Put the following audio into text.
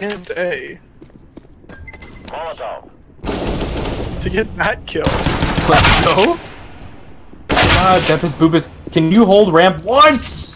and A Molotov. to get that kill. Let's go. Ah, Depis Boopus, can you hold ramp once?